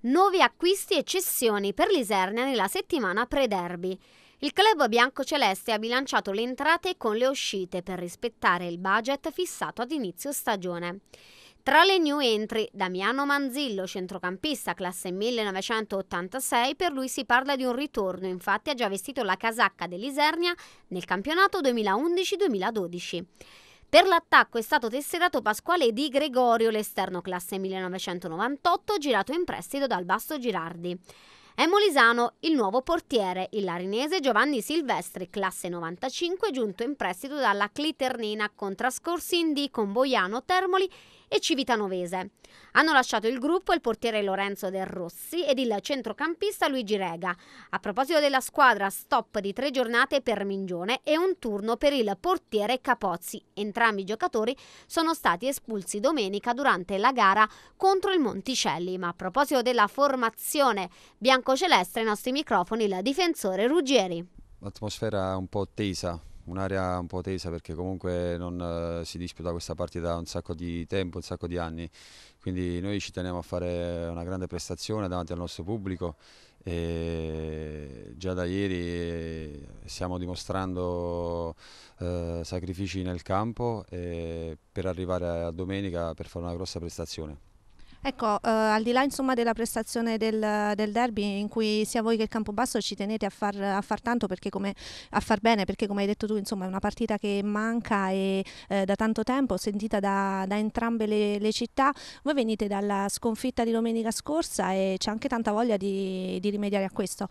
Nuovi acquisti e cessioni per l'Isernia nella settimana pre-derby. Il club biancoceleste ha bilanciato le entrate con le uscite per rispettare il budget fissato ad inizio stagione. Tra le new entry, Damiano Manzillo, centrocampista classe 1986, per lui si parla di un ritorno, infatti ha già vestito la casacca dell'Isernia nel campionato 2011-2012. Per l'attacco è stato tesserato Pasquale Di Gregorio, l'esterno classe 1998, girato in prestito dal Basto Girardi. È Molisano il nuovo portiere, il larinese Giovanni Silvestri, classe 95, giunto in prestito dalla Cliternina con trascorsi in D con Boiano Termoli e Civitanovese. Hanno lasciato il gruppo il portiere Lorenzo Del Rossi ed il centrocampista Luigi Rega. A proposito della squadra, stop di tre giornate per Mingione e un turno per il portiere Capozzi. Entrambi i giocatori sono stati espulsi domenica durante la gara contro il Monticelli. Ma a proposito della formazione biancoceleste, ai nostri microfoni il difensore Ruggieri. L'atmosfera è un po' tesa un'area un po' tesa perché comunque non uh, si disputa questa partita da un sacco di tempo, un sacco di anni, quindi noi ci teniamo a fare una grande prestazione davanti al nostro pubblico e già da ieri eh, stiamo dimostrando uh, sacrifici nel campo per arrivare a domenica per fare una grossa prestazione. Ecco, eh, al di là insomma, della prestazione del, del, derby in cui sia voi che il Campobasso ci tenete a far, a far tanto, come, a far bene, perché come hai detto tu insomma, è una partita che manca e, eh, da tanto tempo, sentita da, da entrambe le, le, città, voi venite dalla sconfitta di domenica scorsa e c'è anche tanta voglia di, di rimediare a questo.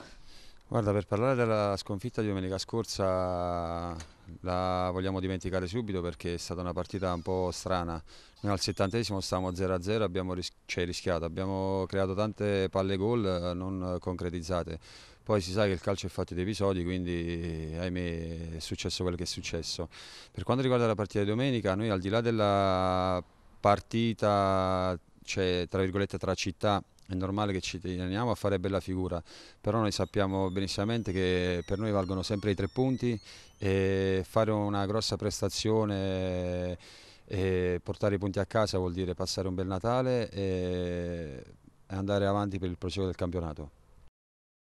Guarda, per parlare della sconfitta di domenica scorsa la vogliamo dimenticare subito perché è stata una partita un po' strana. Noi al settantesimo stavamo 0-0, abbiamo ris cioè, rischiato, abbiamo creato tante palle gol eh, non concretizzate. Poi si sa che il calcio è fatto di episodi, quindi ahimè è successo quello che è successo. Per quanto riguarda la partita di domenica, noi al di là della partita, cioè, tra tra città è normale che ci teniamo a fare bella figura, però noi sappiamo benissimamente che per noi valgono sempre i tre punti e fare una grossa prestazione e portare i punti a casa vuol dire passare un bel Natale e andare avanti per il proseguo del campionato.